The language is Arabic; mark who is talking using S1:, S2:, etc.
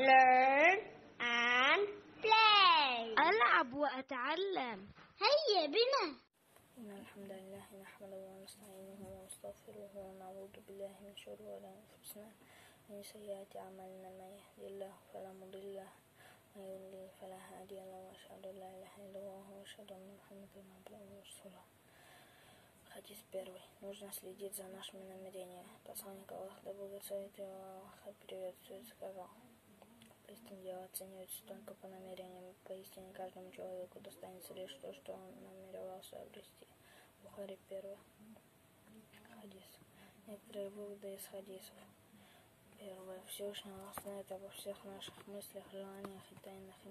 S1: learn and play
S2: ألعب وأتعلم
S1: هيا بنا
S3: إن الحمد لله نحمده ونستعينه ونستغفره ونعوذ بالله من شرور أنفسنا ومن سيئات أعمالنا من يهدي الله فلا مضل له ومن يضلل فلا هادي له وأشهد أن لا إله إلا الله وأشهد أن محمدا عبده ورسوله Хадис первый. Нужно следить за нашими намерениями. Посланник Аллах, да благословит его Аллах, приветствует, сказал. Поистине дело оценивается только по намерениям. Поистине каждому человеку достанется лишь то, что он намеревался обрести. Бухари первый. Хадис. Некоторые выводы из хадисов. Первое. Всевышний Аллах знает обо всех наших мыслях, желаниях и тайнах и.